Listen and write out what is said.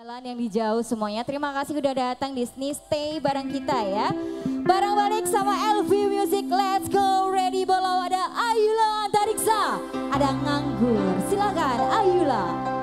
Jalan yang di jauh semuanya. Terima kasih udah datang di sini. Stay bareng kita ya. Bareng balik sama LV Music. Let's go. Ready below ada Ayula Antariksa. Ada Nganggur. Silakan Ayula.